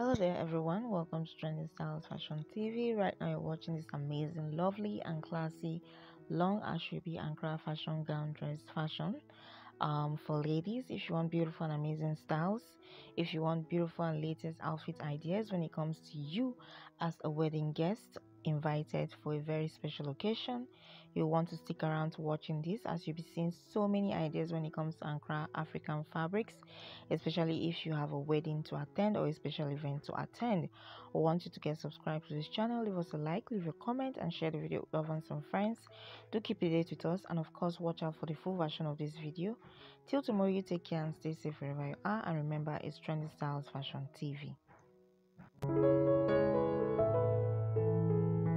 Hello there everyone, welcome to Trendy Styles Fashion TV. Right now you're watching this amazing, lovely and classy long Asoebi Ankara fashion gown dress fashion um, for ladies if you want beautiful and amazing styles if you want beautiful and latest outfit ideas when it comes to you as a wedding guest invited for a very special occasion. You want to stick around to watching this as you'll be seeing so many ideas when it comes to Ankara African fabrics especially if you have a wedding to attend or a special event to attend. I want you to get subscribed to this channel leave us a like leave a comment and share the video with loved some friends. Do keep the date with us and of course watch out for the full version of this video. Till tomorrow you take care and stay safe wherever you are and remember it's trendy styles fashion tv